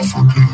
Africa.